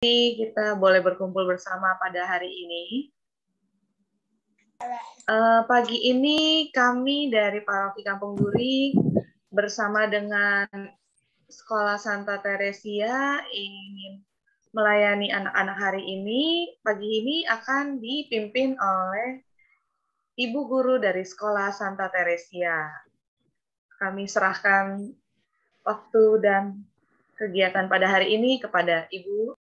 kita boleh berkumpul bersama pada hari ini. Uh, pagi ini kami dari Paroki Kampung Duri bersama dengan Sekolah Santa Teresia ingin melayani anak-anak hari ini. Pagi ini akan dipimpin oleh Ibu Guru dari Sekolah Santa Teresia. Kami serahkan waktu dan kegiatan pada hari ini kepada Ibu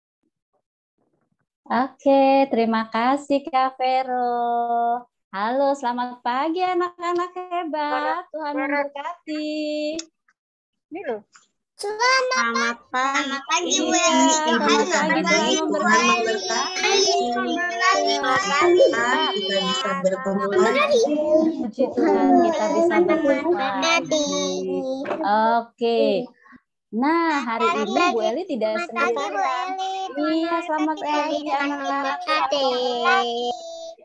Oke, terima kasih Kak Vero. Halo, selamat pagi anak-anak hebat. Tuhan memberkati. Ini loh. Selamat pagi. Selamat pagi, Bu Iya, selamat pagi, Tuhan memberkati. Kita bisa berkumpul lagi. Puji Tuhan, kita bisa berkumpul lagi. Oke. Nah, hari ini Bu Eli tidak sendirian. Iya, selamat pagi anak-anak.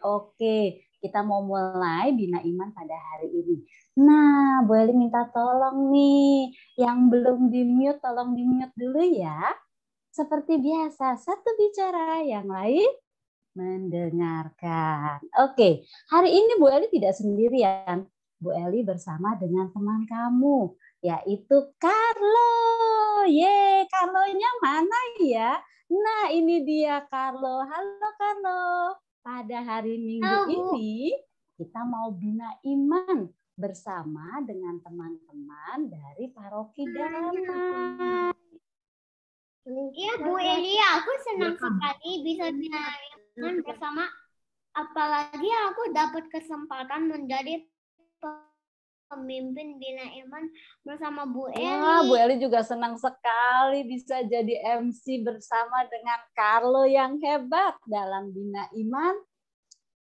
Oke, kita mau mulai Bina Iman pada hari ini. Nah, Bu Eli minta tolong nih, yang belum di-mute, tolong di-mute dulu ya. Seperti biasa, satu bicara, yang lain mendengarkan. Oke, hari ini Bu Eli tidak sendirian. Bu Eli bersama dengan teman kamu, yaitu Carlo. Ye, Carlo-nya mana ya? Nah, ini dia Carlo. Halo Carlo. Pada hari Minggu Halo. ini kita mau bina iman bersama dengan teman-teman dari Paroki Damai. Iya Bu Eli, aku senang sekali bisa bilang bersama. Apalagi aku dapat kesempatan menjadi pemimpin Bina Iman bersama Bu Eli. Wah, Bu Eli juga senang sekali bisa jadi MC bersama dengan Carlo yang hebat dalam Bina Iman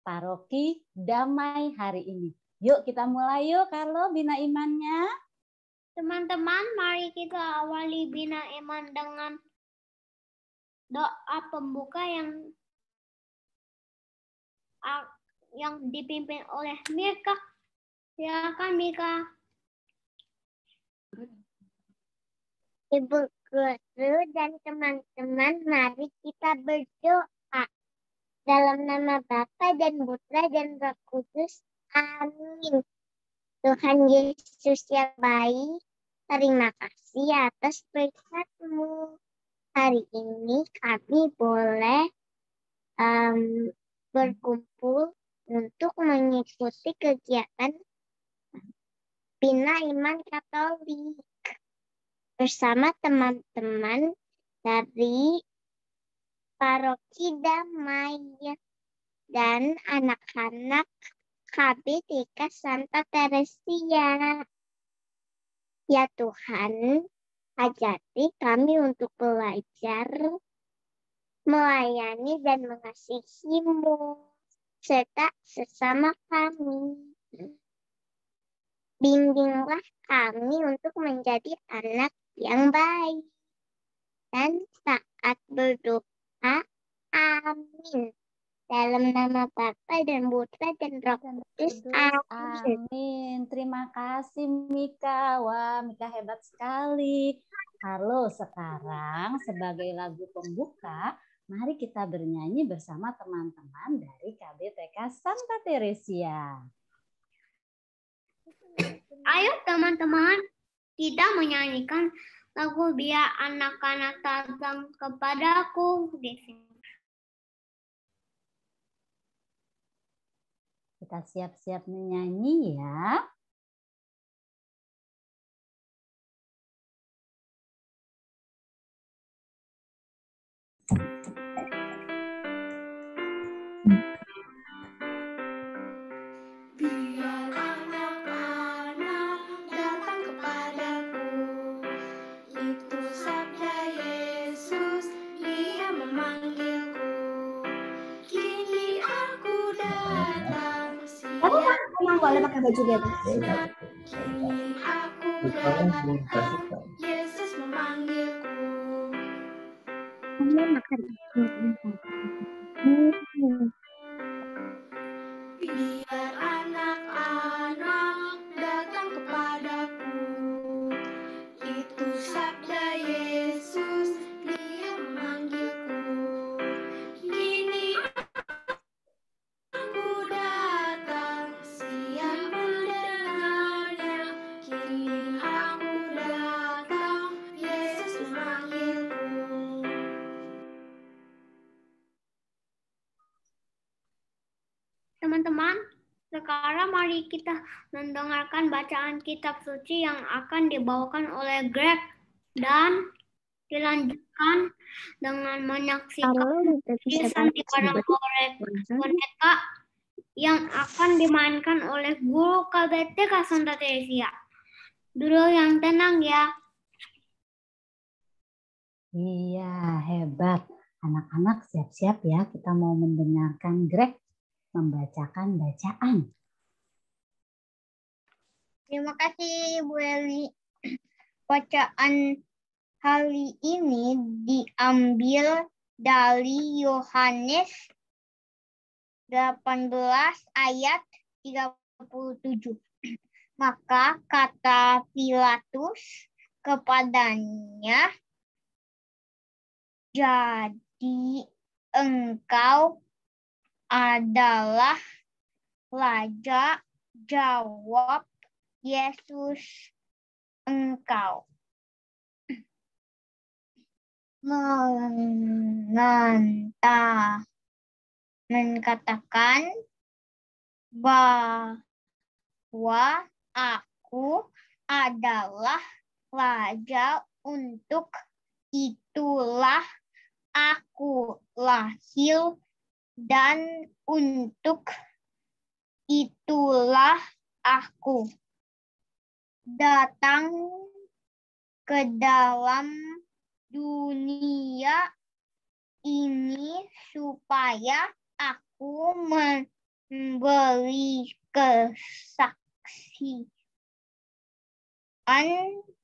Paroki Damai hari ini. Yuk kita mulai yuk Carlo Bina Imannya. Teman-teman, mari kita awali Bina Iman dengan doa pembuka yang yang dipimpin oleh Mika. Silakan Mika. Ibu guru dan teman-teman, mari kita berdoa. Dalam nama Bapa dan Putra dan Roh Kudus. Amin. Tuhan Yesus yang baik, terima kasih atas berkat-Mu. Hari ini kami boleh em, berkumpul untuk mengikuti kegiatan Bina Iman Katolik bersama teman-teman dari Paroki Damai dan anak-anak KBTK Santa Teresia. Ya Tuhan, ajari kami untuk belajar, melayani dan mengasihi-Mu, serta sesama kami. Bimbinglah kami untuk menjadi anak yang baik. Dan saat berdoa, amin. Dalam nama Bapa dan Putra dan Roh Kudus, amin. Amin. Terima kasih Mika. Wah, Mika hebat sekali. Halo, sekarang sebagai lagu pembuka, mari kita bernyanyi bersama teman-teman dari KBTK Santa Teresia. Ayo teman-teman, kita menyanyikan lagu biar anak-anak datang kepadaku di sini. Kita siap-siap menyanyi ya. Biar boleh pakai baju bebas. Aku datang, Yesus memanggilku. Kamu makan mari kita mendengarkan bacaan kitab suci yang akan dibawakan oleh Greg dan dilanjutkan dengan menyaksikan tulisan di padang boneka yang akan dimainkan oleh guru KBTK Santa Teresia. Dulu yang tenang ya. Iya, hebat. Anak-anak siap-siap ya, kita mau mendengarkan Greg membacakan bacaan. Terima kasih Bu Eli. Bacaan hari ini diambil dari Yohanes 18 ayat 37. Maka kata Pilatus kepadanya, jadi engkau adalah raja jawab Yesus engkau. Menganta menkatakan bahwa aku adalah raja untuk itulah aku lahir dan untuk itulah aku datang ke dalam dunia ini supaya aku memberi kesaksian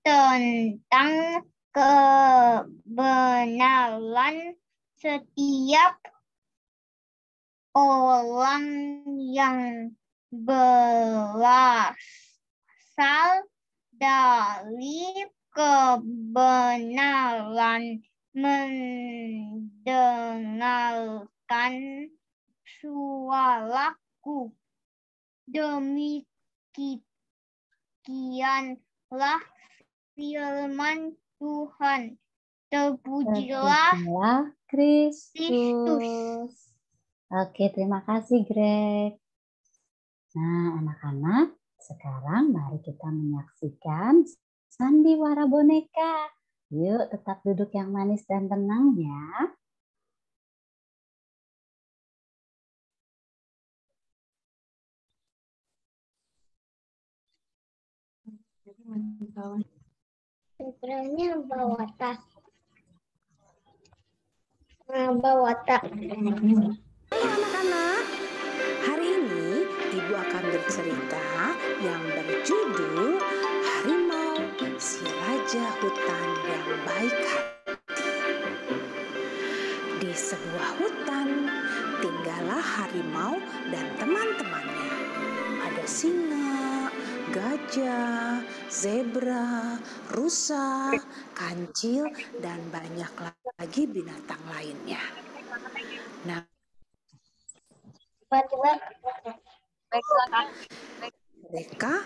tentang kebenaran setiap orang yang berasal dari kebenaran mendengarkan suaraku. Demikianlah firman Tuhan. Terpujilah. Kristus. Oke, terima kasih Greg. Nah, anak-anak, sekarang mari kita menyaksikan sandiwara boneka. Yuk, tetap duduk yang manis dan tenang ya. Sebenarnya bawa tas. Bawa tas. Hai anak-anak, ibu akan bercerita yang berjudul Harimau si Raja Hutan yang Baik Hati. Di sebuah hutan tinggallah harimau dan teman-temannya. Ada singa, gajah, zebra, rusa, kancil, dan banyak lagi binatang lainnya. Nah, mereka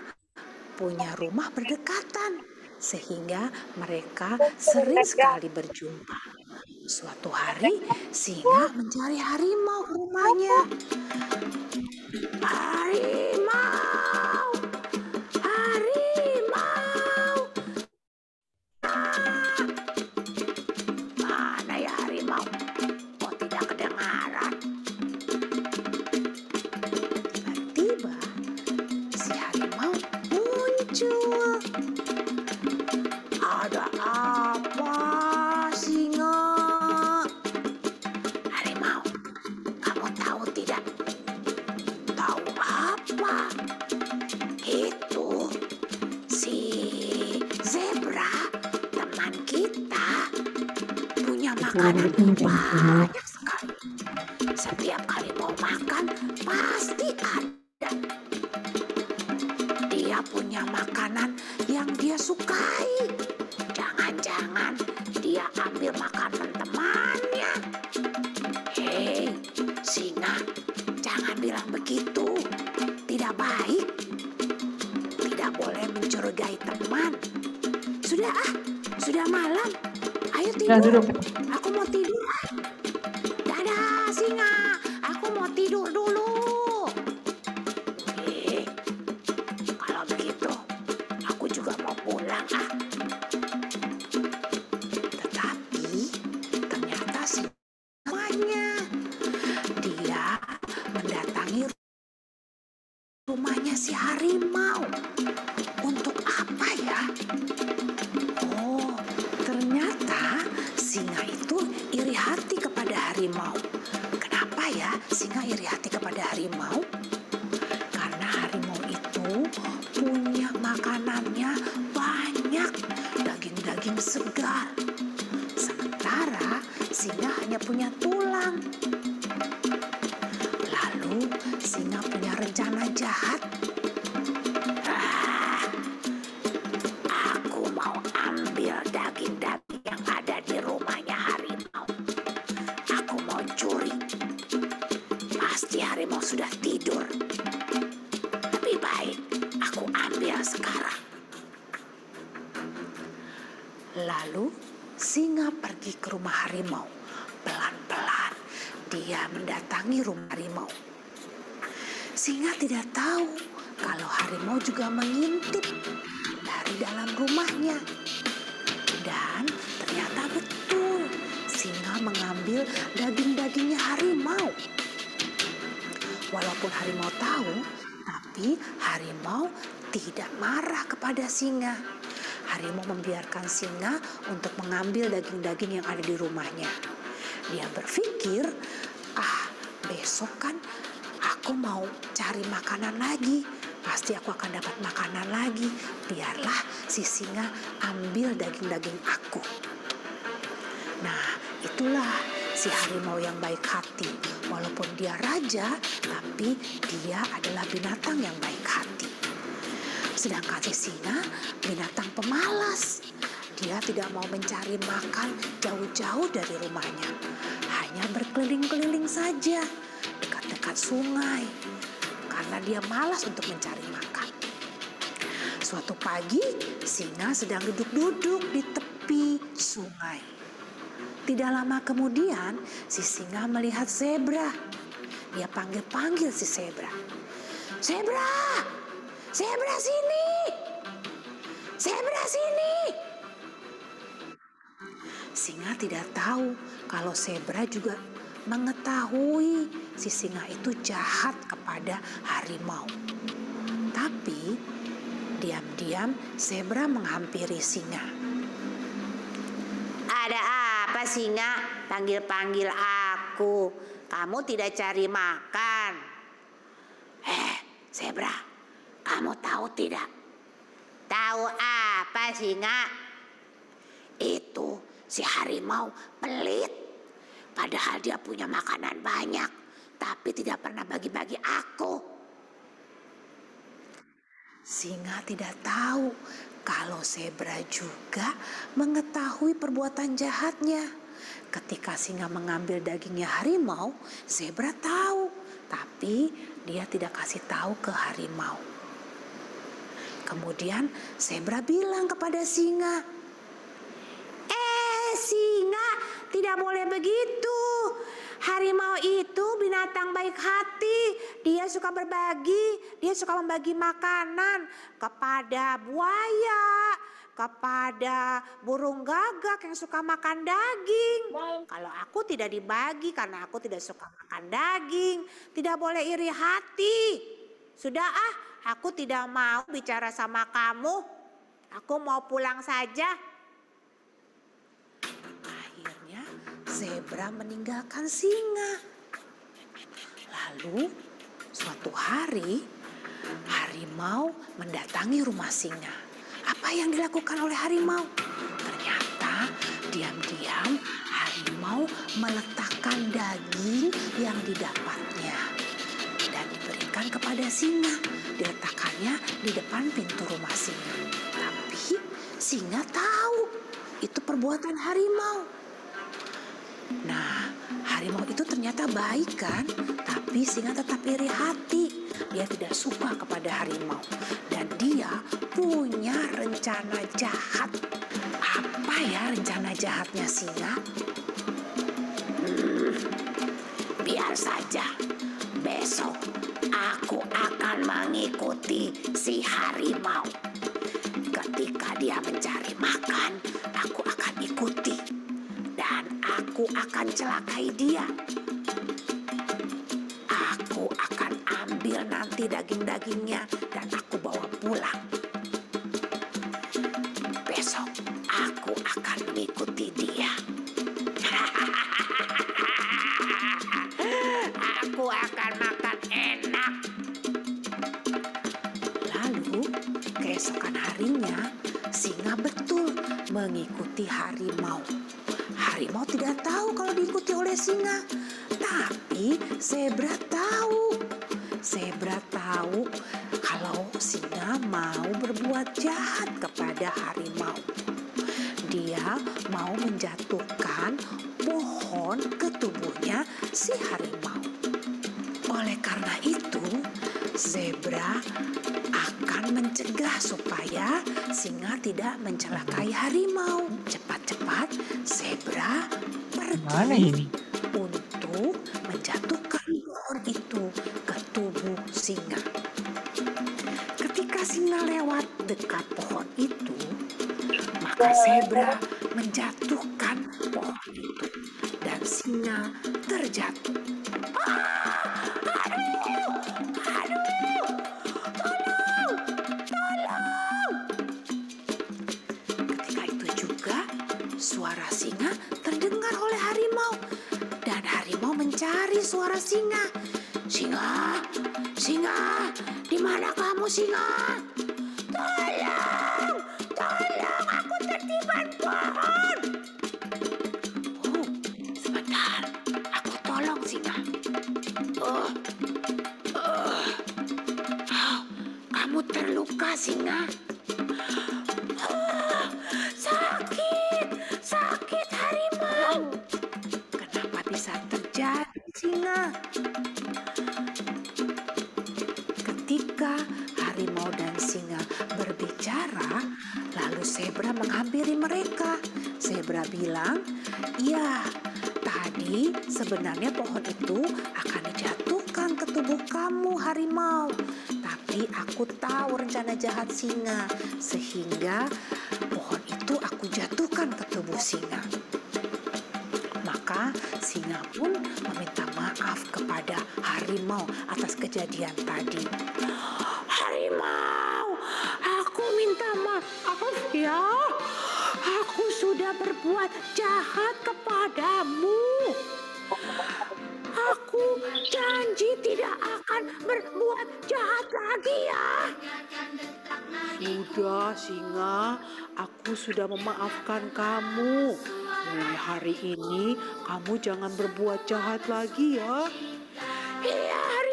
punya rumah berdekatan sehingga mereka sering sekali berjumpa. Suatu hari singa mencari harimau ke rumahnya. Harimau, Tidak boleh mencurigai teman. Sudah ah, sudah malam. Ayo tidur. Aku mau tidur. ah. Dadah, singa. Aku mau tidur dulu. Lalu singa pergi ke rumah harimau. Pelan-pelan dia mendatangi rumah harimau. Singa tidak tahu kalau harimau juga mengintip dari dalam rumahnya. Dan ternyata betul singa mengambil daging-dagingnya harimau. Walaupun harimau tahu, tapi harimau tidak marah kepada singa. Harimau membiarkan singa untuk mengambil daging-daging yang ada di rumahnya. Dia berpikir, ah besok kan aku mau cari makanan lagi. Pasti aku akan dapat makanan lagi. Biarlah si singa ambil daging-daging aku. Nah, itulah si harimau yang baik hati. Walaupun dia raja, tapi dia adalah binatang yang baik hati. Sedangkan si singa binatang pemalas. Dia tidak mau mencari makan jauh-jauh dari rumahnya. Hanya berkeliling-keliling saja dekat-dekat sungai. Karena dia malas untuk mencari makan. Suatu pagi, singa sedang duduk-duduk di tepi sungai. Tidak lama kemudian, si singa melihat zebra. Dia panggil-panggil si zebra. Zebra! Zebra sini! Zebra sini! Singa tidak tahu kalau zebra juga mengetahui si singa itu jahat kepada harimau. Tapi diam-diam zebra menghampiri singa. Ada apa singa? Panggil-panggil aku. Kamu tidak cari makan. Eh, zebra, kamu tahu tidak? Tahu apa singa? Itu si harimau pelit. Padahal dia punya makanan banyak, tapi tidak pernah bagi-bagi aku. Singa tidak tahu kalau zebra juga mengetahui perbuatan jahatnya. Ketika singa mengambil dagingnya harimau, zebra tahu, tapi dia tidak kasih tahu ke harimau. Kemudian zebra bilang kepada singa, "Eh, singa, tidak boleh begitu. Harimau itu binatang baik hati. Dia suka berbagi, dia suka membagi makanan kepada buaya, kepada burung gagak yang suka makan daging. Kalau aku tidak dibagi karena aku tidak suka makan daging, tidak boleh iri hati. Sudah ah, aku tidak mau bicara sama kamu. Aku mau pulang saja. Akhirnya zebra meninggalkan singa. Lalu suatu hari harimau mendatangi rumah singa. Apa yang dilakukan oleh harimau? Ternyata diam-diam harimau meletakkan daging yang didapatnya diberikan kepada singa. Diletakkannya di depan pintu rumah singa. Tapi singa tahu itu perbuatan harimau. Nah, harimau itu ternyata baik kan? Tapi singa tetap iri hati. Dia tidak suka kepada harimau. Dan dia punya rencana jahat. Apa ya rencana jahatnya singa? Hmm, biar saja. Besok aku akan mengikuti si harimau. Ketika dia mencari makan, aku akan ikuti. Dan aku akan celakai dia. Aku akan ambil nanti daging-dagingnya dan aku bawa pulang. Besok aku akan mengikuti dia. Ini? untuk menjatuhkan pohon itu ke tubuh singa. Ketika singa lewat dekat pohon itu, maka zebra menjatuhkan pohon itu dan singa terjatuh. Bilang, "Ya, tadi sebenarnya pohon itu akan dijatuhkan ke tubuh kamu harimau. Tapi aku tahu rencana jahat singa, sehingga pohon itu aku jatuhkan ke tubuh singa." Maka singa pun meminta maaf kepada harimau atas kejadian tadi. Harimau, aku minta maaf ya. Aku sudah berbuat jahat kepadamu. Aku janji tidak akan berbuat jahat lagi ya. Sudah singa, aku sudah memaafkan kamu. Mulai hari ini kamu jangan berbuat jahat lagi ya. Iya.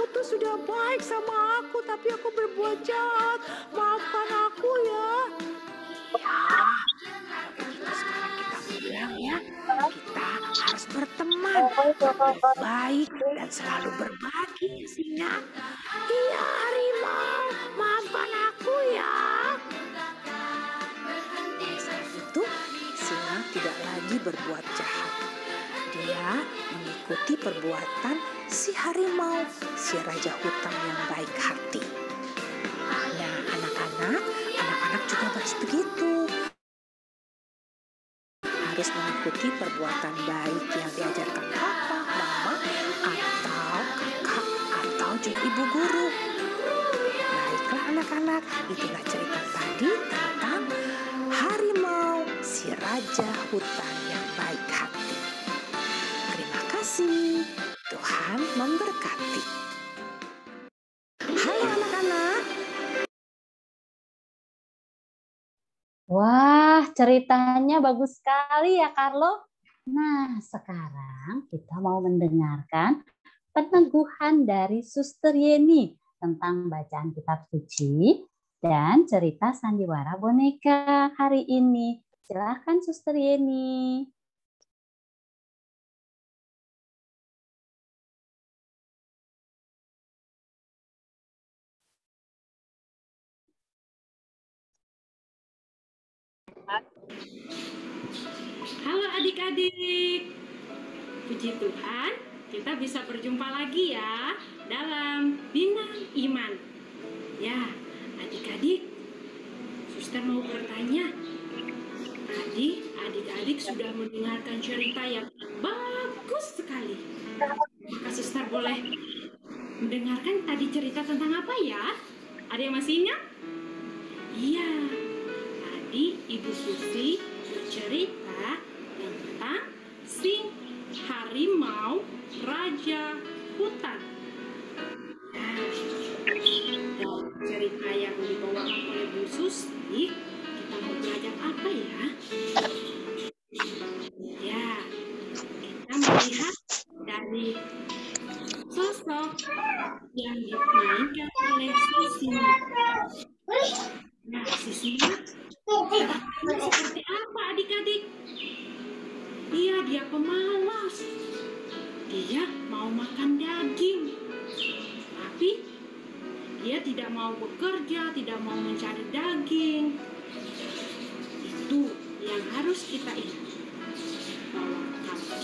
Kamu tuh sudah baik sama aku, tapi aku berbuat jahat. Maafkan aku ya. Ya, begitu sekarang kita pulang ya. Kita harus berteman, baik dan selalu berbagi ya singa. Iya harimau, maafkan aku ya. Saat itu, singa tidak lagi berbuat jahat. Dia mengikuti perbuatan si harimau, si raja hutan yang baik hati. Nah, anak-anak, anak-anak juga harus begitu. Harus mengikuti perbuatan baik yang diajarkan papa, mama, atau kakak, atau juga ibu guru. Baiklah anak-anak, itulah cerita tadi tentang harimau, si raja hutan ceritanya bagus sekali ya, Carlo. Nah, sekarang kita mau mendengarkan peneguhan dari Suster Yeni tentang bacaan kitab suci dan cerita sandiwara boneka hari ini. Silakan Suster Yeni. Adik-adik. Puji Tuhan, kita bisa berjumpa lagi ya dalam Bina Iman. Ya, adik-adik, suster mau bertanya. Tadi adik-adik sudah mendengarkan cerita yang bagus sekali. Maka suster boleh mendengarkan tadi cerita tentang apa ya? Ada yang masih ingat? Iya, tadi Ibu Susi si harimau raja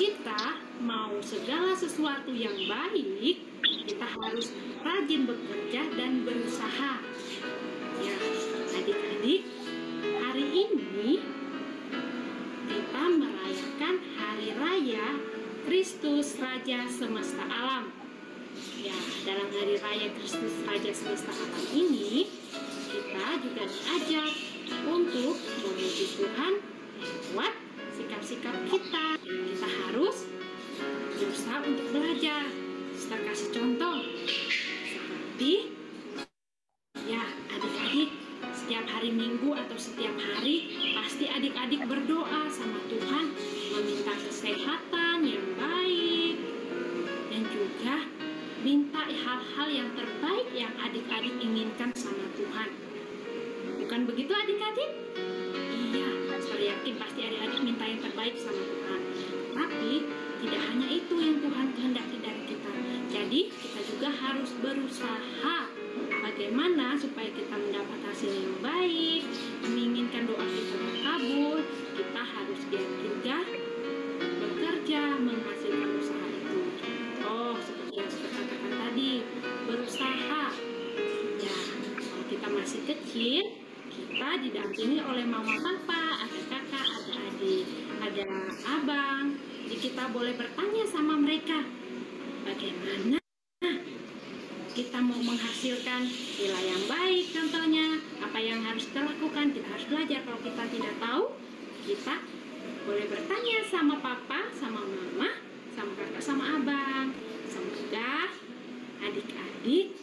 kita mau segala sesuatu yang baik, kita harus rajin bekerja dan berusaha. Ya, adik-adik, hari ini kita merayakan hari raya Kristus Raja Semesta Alam. Ya, dalam hari raya Kristus Raja Semesta Alam ini, kita juga diajak untuk memuji Tuhan lewat sikap-sikap kita. Kita harus berusaha untuk belajar. Kita kasih contoh seperti ya adik-adik setiap hari Minggu atau setiap hari pasti adik-adik berdoa sama Tuhan meminta kesehatan yang baik dan juga minta hal-hal yang terbaik yang adik-adik inginkan sama Tuhan. Bukan begitu adik-adik? Iya, saya yakin pasti adik-adik minta yang terbaik sama Tuhan. Tapi tidak hanya itu yang Tuhan kehendaki dari kita. Jadi kita juga harus berusaha bagaimana supaya kita mendapat hasil yang baik, menginginkan doa kita terkabul, kita harus giat juga bekerja menghasilkan usaha itu. Oh, seperti yang saya katakan tadi, berusaha. Ya, kalau kita masih kecil, kita didampingi oleh mama papa, abang. Kita boleh bertanya sama mereka, bagaimana kita mau menghasilkan nilai yang baik contohnya? Apa yang harus kita lakukan? Kita harus belajar. Kalau kita tidak tahu kita boleh bertanya sama papa sama mama sama kakak sama abang. Semoga adik-adik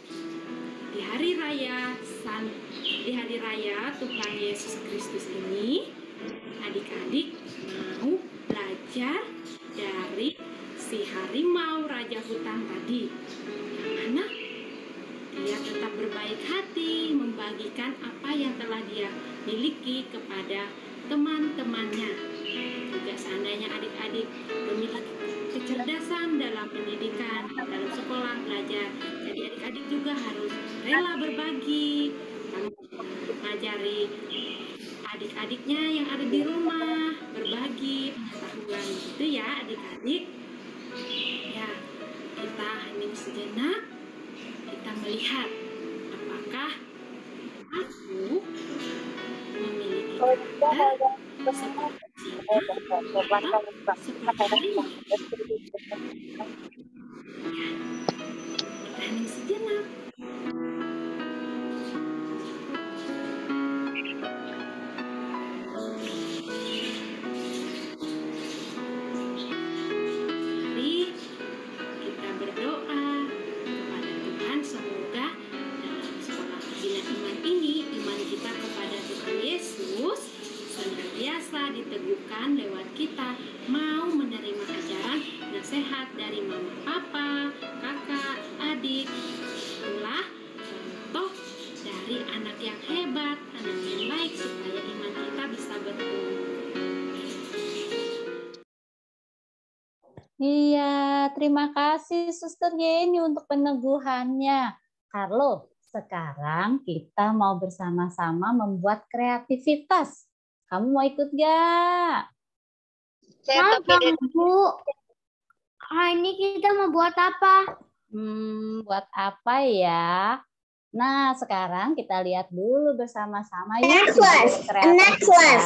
kepada teman-temannya. Juga seandainya adik-adik memiliki kecerdasan dalam pendidikan dalam sekolah belajar jadi adik-adik juga harus rela berbagi mengajari adik-adiknya yang ada di rumah berbagi pengetahuan gitu ya adik-adik. Ya kita hening sejenak kita melihat apakah aku memiliki karakter Suster Yeni untuk peneguhannya. Carlo, sekarang kita mau bersama-sama membuat kreativitas. Kamu mau ikut gak? Mau dong, Bu. Hari ini kita mau buat apa? Hmm, buat apa ya? Nah, sekarang kita lihat dulu bersama-sama ya Necklace, kreativitas.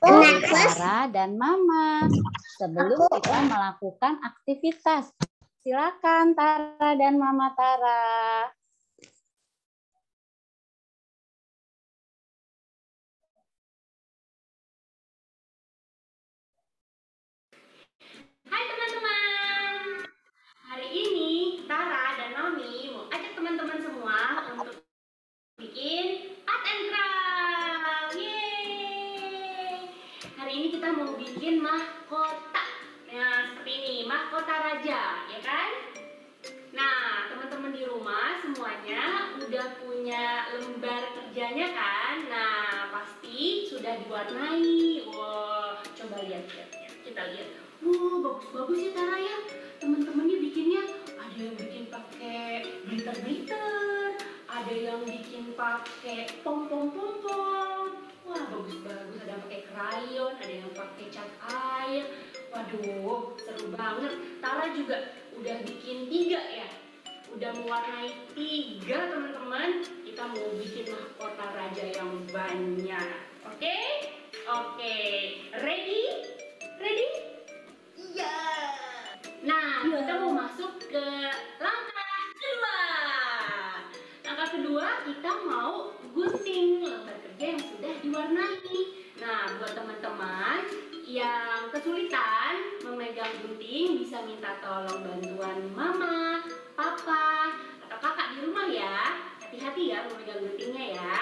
Tara dan Mama. Sebelum kita melakukan aktivitas, silakan Tara dan Mama Tara. Hai teman-teman. Hari ini Tara dan Mami mau ajak teman-teman semua untuk bikin art and craft. Yeay. Hari ini kita mau bikin mahkota. Raja, ya kan? Nah, teman-teman di rumah semuanya udah punya lembar kerjanya kan? Nah, pasti sudah diwarnai. Wah, coba lihat, lihat. Kita lihat. Wah, bagus-bagus ya Tara ya. Teman-temannya bikinnya ada yang bikin pakai glitter-glitter, ada yang bikin pakai pom-pom-pom-pom. Wah, bagus-bagus. Ada yang pakai krayon, ada yang pakai cat air. Waduh, seru banget. Tara juga udah bikin tiga ya. Udah mewarnai tiga teman-teman. Kita mau bikin mahkota raja yang banyak. Oke? Oke. Ready? Ready? Iya. Nah, kita mau masuk ke langkah kedua. Langkah kedua kita mau gunting lembar yang sudah diwarnai. Nah, buat teman-teman yang kesulitan memegang gunting bisa minta tolong bantuan mama, papa, atau kakak di rumah ya. Hati-hati ya memegang guntingnya ya.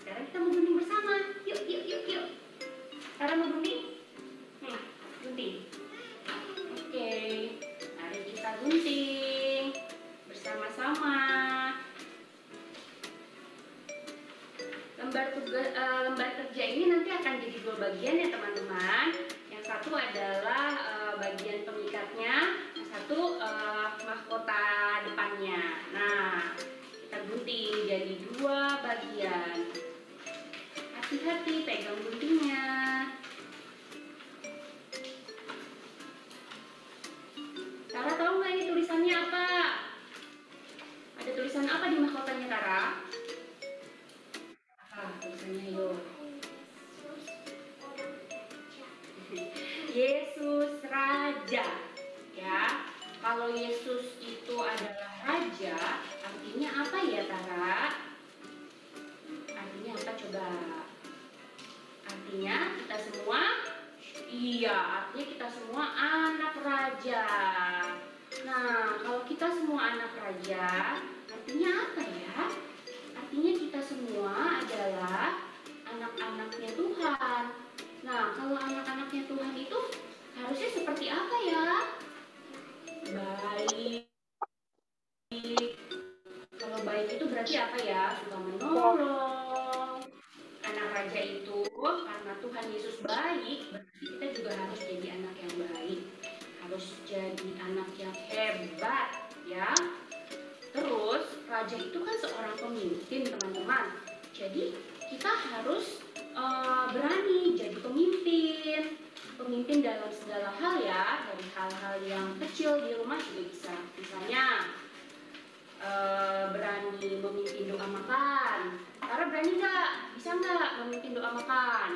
Sekarang kita mau bersama. Yuk, yuk, yuk, yuk. Sekarang mau gunting? Gunting. Oke, mari kita gunting bersama-sama. Lembar tugas eh, lembar kerja ini nanti akan jadi dua bagian ya teman-teman. Yang satu adalah eh, bagian pengikatnya, yang satu eh, mahkota depannya. Nah, kita gunting jadi dua bagian. Hati-hati pegang guntingnya. Tara tahu nggak ini tulisannya apa? Berani memimpin doa makan. Tara berani nggak? Bisa nggak memimpin doa makan?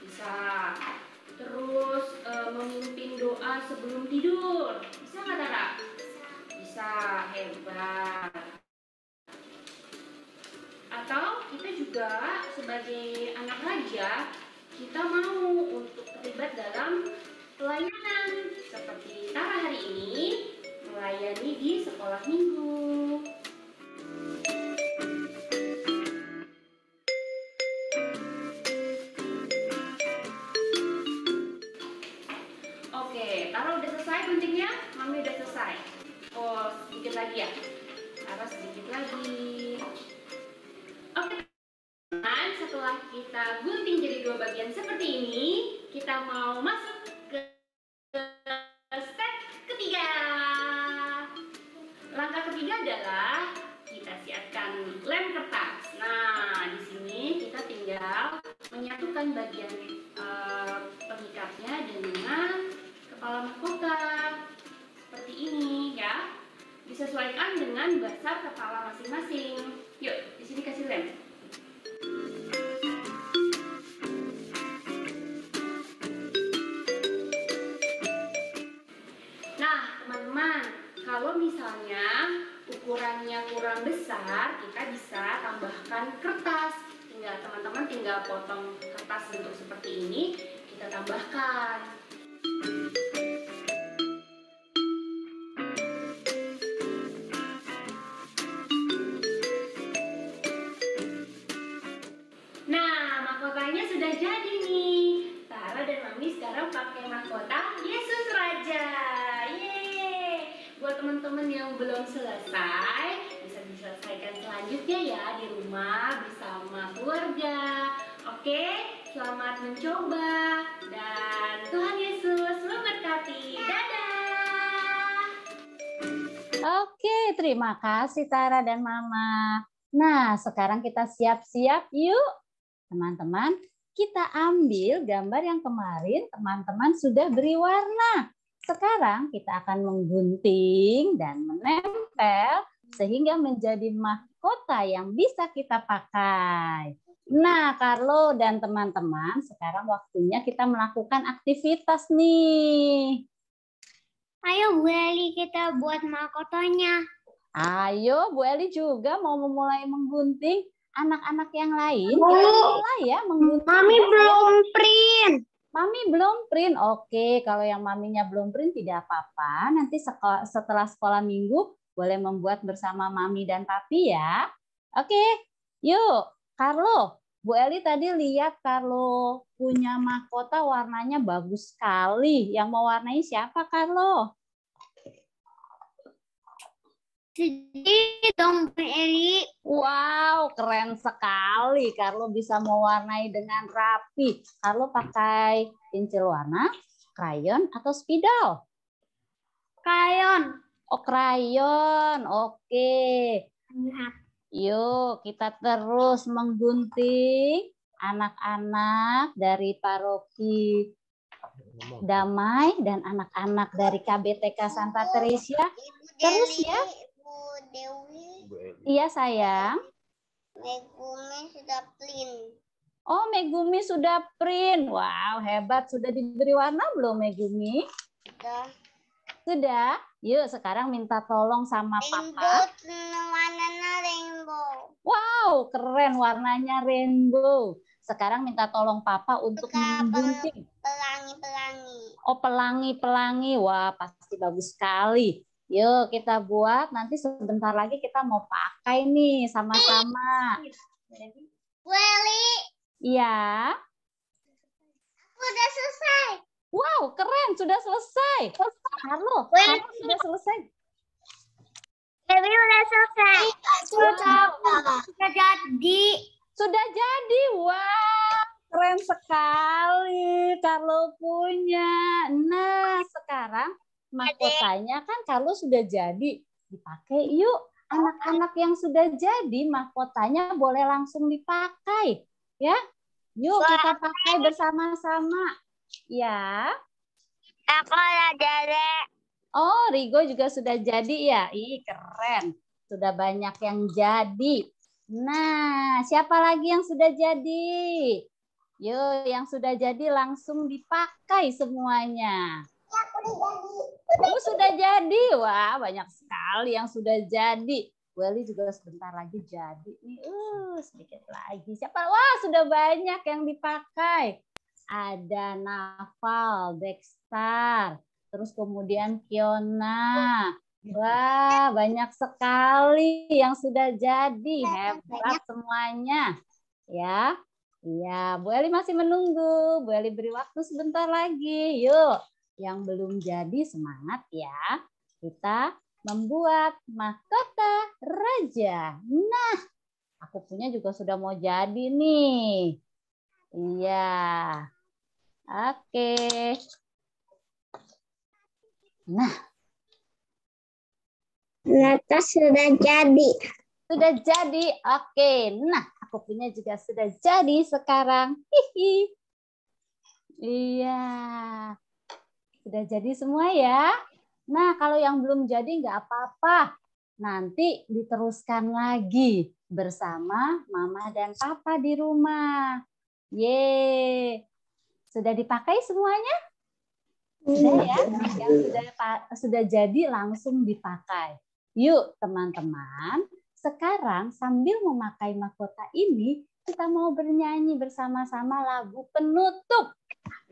Bisa. Terus eh, memimpin doa sebelum tidur. Bisa nggak Tara? Bisa. Hebat. Atau kita juga sebagai anak raja, kita mau untuk terlibat dalam pelayanan. Seperti Tara hari ini melayani di sekolah minggu. Yuk, di sini kasih lem. Nah, teman-teman, kalau misalnya ukurannya kurang besar, kita bisa tambahkan kertas. Tinggal teman-teman tinggal potong kertas bentuk seperti ini, kita tambahkan. Kasih Tara dan Mama. Nah, sekarang kita siap-siap yuk. Teman-teman, kita ambil gambar yang kemarin teman-teman sudah beri warna. Sekarang kita akan menggunting dan menempel sehingga menjadi mahkota yang bisa kita pakai. Nah, Carlo dan teman-teman, sekarang waktunya kita melakukan aktivitas nih. Ayo Bu Eli kita buat mahkotanya. Ayo, Bu Eli juga mau memulai menggunting. Anak-anak yang lain, kita mulai ya menggunting. Mami ya. belum print. Mami belum print. Oke, kalau yang maminya belum print tidak apa-apa. Nanti setelah sekolah minggu boleh membuat bersama mami dan papi ya. Oke, yuk. Carlo, Bu Eli tadi lihat Carlo punya mahkota warnanya bagus sekali. Yang mau warnai siapa Carlo? Sedih dong Eli. Wow, keren sekali. Carlo bisa mewarnai dengan rapi. Carlo pakai pensil warna, krayon, atau spidol? Krayon. Oh, krayon. Oke. Yuk, kita terus menggunting anak-anak dari paroki Damai dan anak-anak dari KBTK Santa Teresia. Terus ya. Dewi, Iya, sayang. Megumi sudah print. Oh, Megumi sudah print. Wow, hebat. Sudah diberi warna belum, Megumi? Sudah. Sudah. Yuk, sekarang minta tolong sama Papa. warnanya rainbow. Wow, keren warnanya rainbow. Sekarang minta tolong Papa untuk menggunting. Pelangi-pelangi. Oh, pelangi-pelangi. Wah, pasti bagus sekali. Yuk, kita buat. Nanti sebentar lagi kita mau pakai nih sama-sama. Bu Eli, Iya. udah selesai. Wow, keren. Sudah selesai. Halo. Halo, sudah selesai. Dewi udah selesai. Sudah. Sudah jadi. Sudah jadi. Wah, keren sekali kalau punya. Nah, sekarang mahkotanya kan kalau sudah jadi. Dipakai yuk. Anak-anak yang sudah jadi mahkotanya boleh langsung dipakai. Ya. Yuk kita pakai bersama-sama. Ya. Aku udah jadi. Oh, Rigo juga sudah jadi ya. Ih, keren. Sudah banyak yang jadi. Nah, siapa lagi yang sudah jadi? Yuk, yang sudah jadi langsung dipakai semuanya. Oh, sudah jadi. Wah, banyak sekali yang sudah jadi. Welly juga sebentar lagi jadi nih. Uh, sedikit lagi. Siapa? Wah, sudah banyak yang dipakai. Ada Naval, Dexter, terus kemudian Kiona. Wah, banyak sekali yang sudah jadi. Hebat semuanya. Ya. Iya, Bu Eli masih menunggu. Bu Eli beri waktu sebentar lagi. Yuk, yang belum jadi semangat ya. Kita membuat mahkota raja. Nah, aku punya juga sudah mau jadi nih. Iya. Oke. Nah, Nata sudah jadi. sudah jadi. Oke. Nah, aku punya juga sudah jadi sekarang. Hihi. Iya. Sudah jadi semua ya. Nah, kalau yang belum jadi nggak apa-apa. Nanti diteruskan lagi bersama mama dan papa di rumah. Ye. Sudah dipakai semuanya? Sudah ya? Yang sudah sudah jadi langsung dipakai. Yuk, teman-teman. Sekarang sambil memakai mahkota ini, kita mau bernyanyi bersama-sama lagu penutup.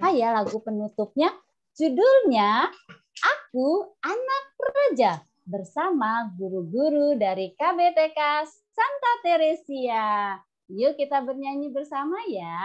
Apa ya lagu penutupnya? Judulnya Aku Anak Raja bersama guru-guru dari KBTK Santa Teresia. Yuk kita bernyanyi bersama ya.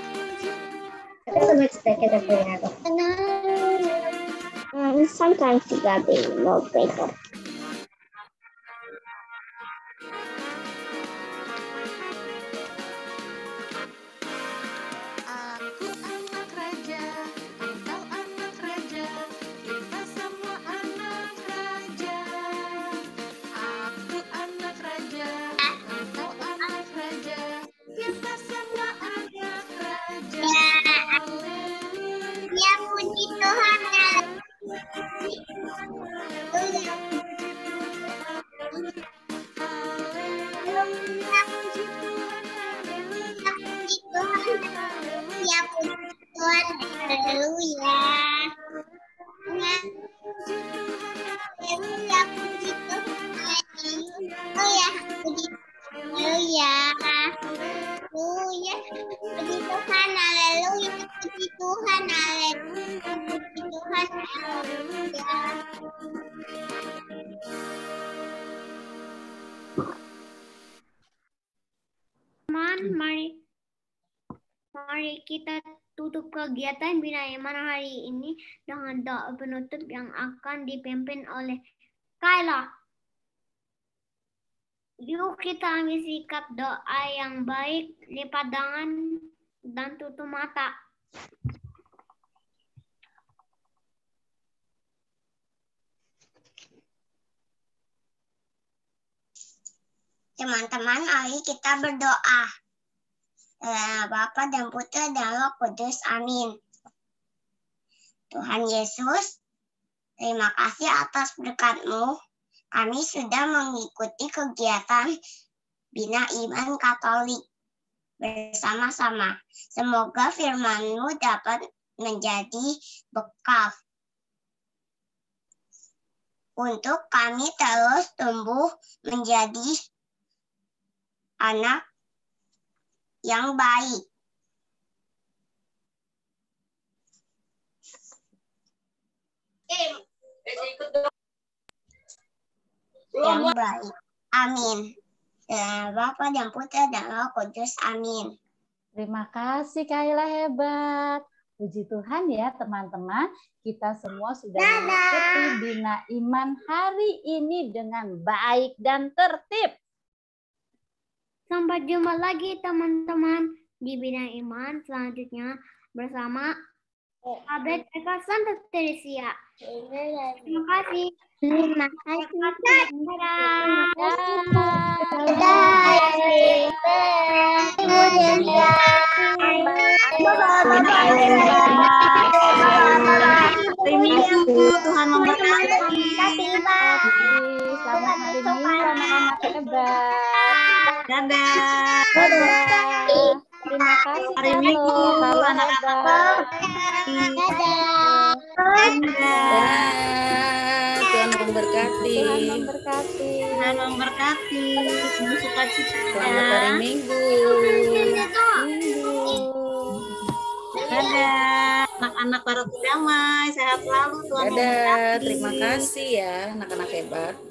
so better than Um, sometimes you gotta be more. Teman, mari Mari kita tutup kegiatan Bina Iman hari ini dengan doa penutup yang akan dipimpin oleh Kayla. Yuk kita ambil sikap doa yang baik, lipat tangan dan tutup mata. Teman-teman, mari kita berdoa. Eh, Bapa dan Putra dan Roh Kudus. Amin. Tuhan Yesus, terima kasih atas berkat-Mu. Kami sudah mengikuti kegiatan Bina Iman Katolik bersama-sama. Semoga firman-Mu dapat menjadi bekal untuk kami terus tumbuh menjadi anak yang baik. Yang baik. Amin. Ya, Bapa dan Putra dan Roh Kudus. Amin. Terima kasih Kaila hebat. Puji Tuhan ya teman-teman, kita semua sudah mengikuti Bina Iman hari ini dengan baik dan tertib. Sampai jumpa lagi teman-teman di Bina Iman selanjutnya bersama Abed Eka Santa Teresia. Terima kasih. Terima kasih. Hari Minggu, Tuhan memberkati. Selamat hari Minggu anak-anak hebat. Dadah. Dadah. Terima kasih Hari. Minggu, anak-anak. hebat. Tuhan memberkati. Tuhan memberkati. Tuhan memberkati. Penuh sukacita. Selamat hari Minggu. Minggu. Dadah. Anak-anak para damai. Sehat selalu. Tuhan Dadah. Terima kasih ya anak-anak hebat.